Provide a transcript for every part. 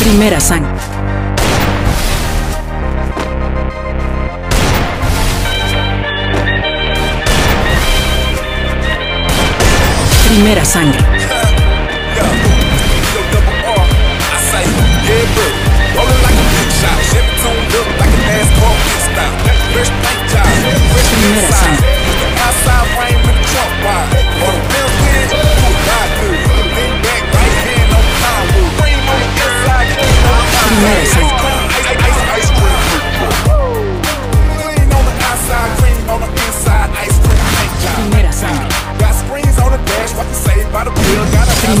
Primera sangre. Primera sangre.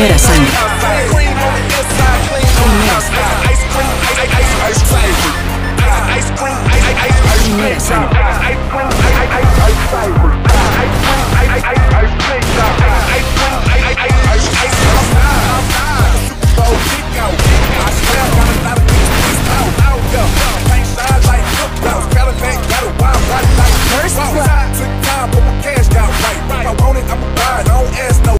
Primera sangre. Primera sangre. Primera sangre.